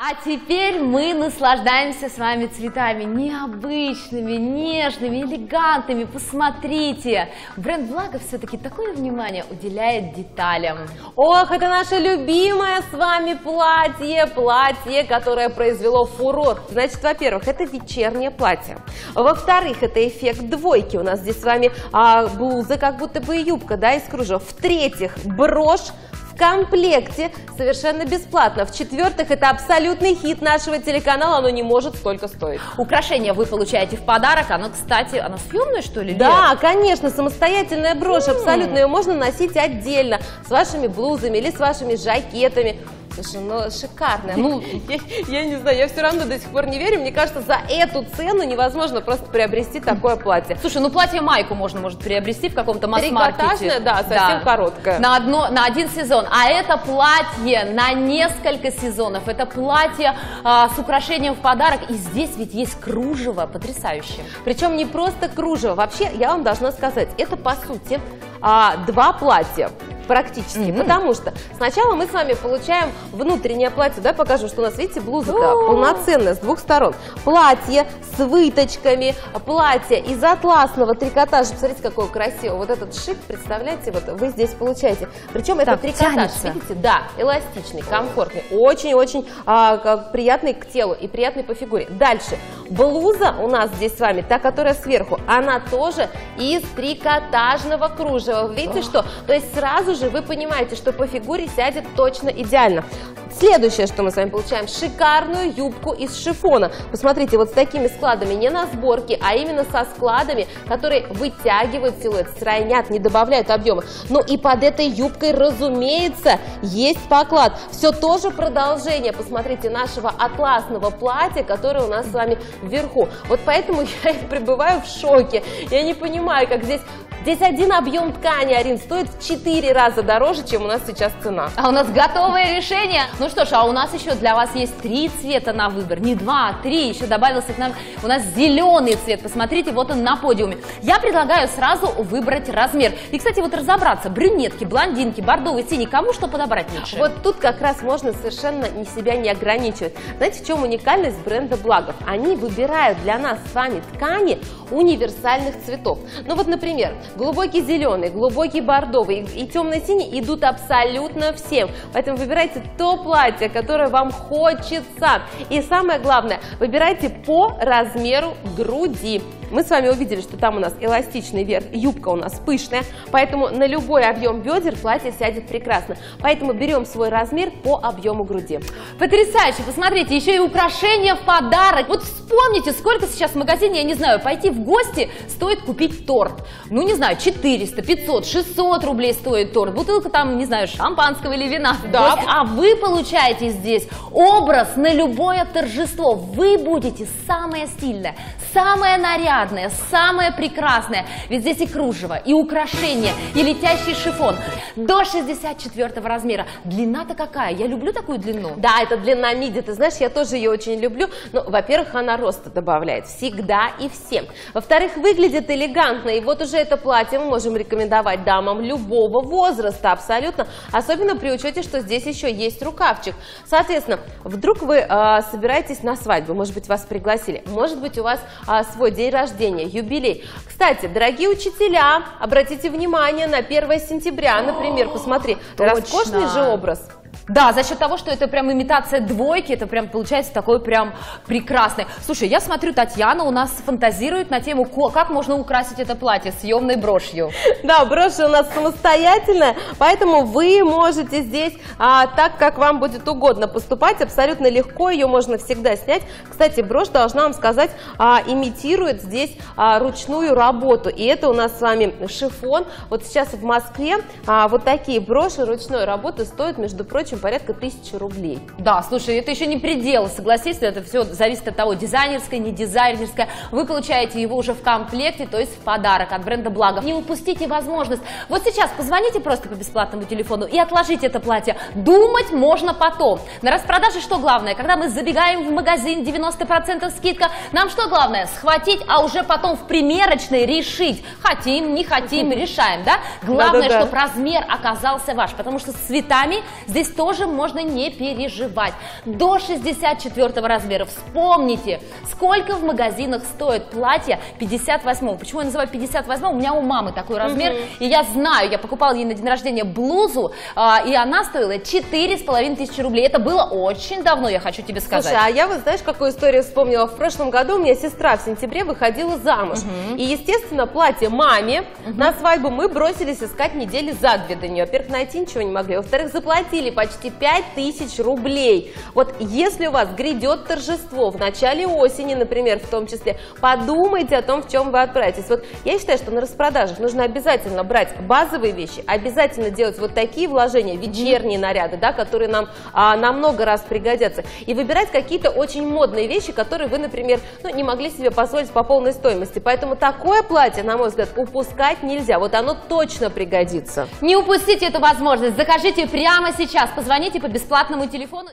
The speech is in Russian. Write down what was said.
А теперь мы наслаждаемся с вами цветами необычными, нежными, элегантными. Посмотрите, бренд Благо все-таки такое внимание уделяет деталям. Ох, это наше любимое с вами платье, платье, которое произвело фурор. Значит, во-первых, это вечернее платье. Во-вторых, это эффект двойки. У нас здесь с вами а, блуза, как будто бы юбка, да, из кружев. В-третьих, брошь комплекте совершенно бесплатно. В-четвертых, это абсолютный хит нашего телеканала, оно не может столько стоить. Украшение вы получаете в подарок, оно, кстати, оно съемное, что ли? Да, Лера? конечно, самостоятельная брошь, абсолютно, ее можно носить отдельно, с вашими блузами или с вашими жакетами. Слушай, ну шикарная. Ну, я, я не знаю, я все равно до сих пор не верю. Мне кажется, за эту цену невозможно просто приобрести такое платье. Слушай, ну платье-майку можно, может, приобрести в каком-то масс-маркете. да, совсем да. короткое. На, одно, на один сезон. А это платье на несколько сезонов. Это платье а, с украшением в подарок. И здесь ведь есть кружево потрясающее. Причем не просто кружево. Вообще, я вам должна сказать, это по сути а, два платья практически, mm-hmm. потому что сначала мы с вами получаем внутреннее платье, да, покажу, что у нас, видите, блуза полноценная с двух сторон, платье с выточками, платье из атласного трикотажа, посмотрите, какое красивое, вот этот шик, представляете, вот вы здесь получаете, причем это трикотаж, тянется. видите, да, эластичный, комфортный, очень-очень а, приятный к телу и приятный по фигуре. Дальше, блуза у нас здесь с вами, та, которая сверху, она тоже из трикотажного кружева, видите, что, то есть сразу же вы понимаете, что по фигуре сядет точно идеально. Следующее, что мы с вами получаем, шикарную юбку из шифона. Посмотрите, вот с такими складами, не на сборке, а именно со складами, которые вытягивают силуэт, стройнят, не добавляют объема. Ну и под этой юбкой, разумеется, есть поклад. Все тоже продолжение, посмотрите, нашего атласного платья, которое у нас с вами вверху. Вот поэтому я пребываю в шоке. Я не понимаю, как здесь Здесь один объем ткани, Арин, стоит в 4 раза дороже, чем у нас сейчас цена. А у нас готовое решение. Ну что ж, а у нас еще для вас есть три цвета на выбор. Не два, а три. Еще добавился к нам у нас зеленый цвет. Посмотрите, вот он на подиуме. Я предлагаю сразу выбрать размер. И, кстати, вот разобраться. Брюнетки, блондинки, бордовый, синий. Кому что подобрать лучше? Вот тут как раз можно совершенно себя не ограничивать. Знаете, в чем уникальность бренда Благов? Они выбирают для нас с вами ткани универсальных цветов. Ну вот, например, глубокий зеленый, глубокий бордовый и темно-синий идут абсолютно всем. Поэтому выбирайте то платье, которое вам хочется. И самое главное, выбирайте по размеру груди. Мы с вами увидели, что там у нас эластичный верх, юбка у нас пышная, поэтому на любой объем бедер платье сядет прекрасно. Поэтому берем свой размер по объему груди. Потрясающе! Посмотрите, еще и украшения в подарок. Вот вспомните, сколько сейчас в магазине, я не знаю, пойти в гости стоит купить торт. Ну, не знаю, 400, 500, 600 рублей стоит торт. Бутылка там, не знаю, шампанского или вина. Да. А вы получаете здесь образ на любое торжество. Вы будете самое стильное, самое нарядное нарядное, самое прекрасное. Ведь здесь и кружево, и украшения, и летящий шифон. До 64 размера. Длина-то какая? Я люблю такую длину. Да, это длина миди. Ты знаешь, я тоже ее очень люблю. Но, во-первых, она роста добавляет. Всегда и всем. Во-вторых, выглядит элегантно. И вот уже это платье мы можем рекомендовать дамам любого возраста абсолютно. Особенно при учете, что здесь еще есть рукавчик. Соответственно, вдруг вы э, собираетесь на свадьбу, может быть, вас пригласили, может быть, у вас э, свой день рождения, рождения, юбилей. Кстати, дорогие учителя, обратите внимание на 1 сентября, например, посмотри, Точно. роскошный же образ. Да, за счет того, что это прям имитация двойки, это прям получается такой прям прекрасный. Слушай, я смотрю, Татьяна у нас фантазирует на тему, как можно украсить это платье съемной брошью. Да, брошь у нас самостоятельная, поэтому вы можете здесь а, так, как вам будет угодно поступать, абсолютно легко, ее можно всегда снять. Кстати, брошь, должна вам сказать, а, имитирует здесь а, ручную работу, и это у нас с вами шифон. Вот сейчас в Москве а, вот такие броши ручной работы стоят, между прочим, общем, порядка тысячи рублей. Да, слушай, это еще не предел, согласись, это все зависит от того, дизайнерское, не дизайнерское. Вы получаете его уже в комплекте, то есть в подарок от бренда Благо. Не упустите возможность. Вот сейчас позвоните просто по бесплатному телефону и отложите это платье. Думать можно потом. На распродаже что главное? Когда мы забегаем в магазин, 90% скидка, нам что главное? Схватить, а уже потом в примерочной решить. Хотим, не хотим, решаем, да? Главное, чтобы размер оказался ваш, потому что с цветами здесь тоже тоже можно не переживать. До 64 размера. Вспомните, сколько в магазинах стоит платье 58 Почему я называю 58 У меня у мамы такой размер, угу. и я знаю, я покупала ей на день рождения блузу, а, и она стоила 4,5 тысячи рублей. Это было очень давно, я хочу тебе сказать. Слушай, а я вот знаешь, какую историю вспомнила? В прошлом году у меня сестра в сентябре выходила замуж. Угу. И, естественно, платье маме угу. на свадьбу мы бросились искать недели за две до нее. Во-первых, найти ничего не могли. Во-вторых, заплатили почти 5 тысяч рублей. Вот если у вас грядет торжество в начале осени, например, в том числе, подумайте о том, в чем вы отправитесь. Вот я считаю, что на распродажах нужно обязательно брать базовые вещи, обязательно делать вот такие вложения, вечерние наряды, да, которые нам а, на много раз пригодятся, и выбирать какие-то очень модные вещи, которые вы, например, ну, не могли себе позволить по полной стоимости. Поэтому такое платье, на мой взгляд, упускать нельзя. Вот оно точно пригодится. Не упустите эту возможность. Закажите прямо сейчас. Позвоните по бесплатному телефону.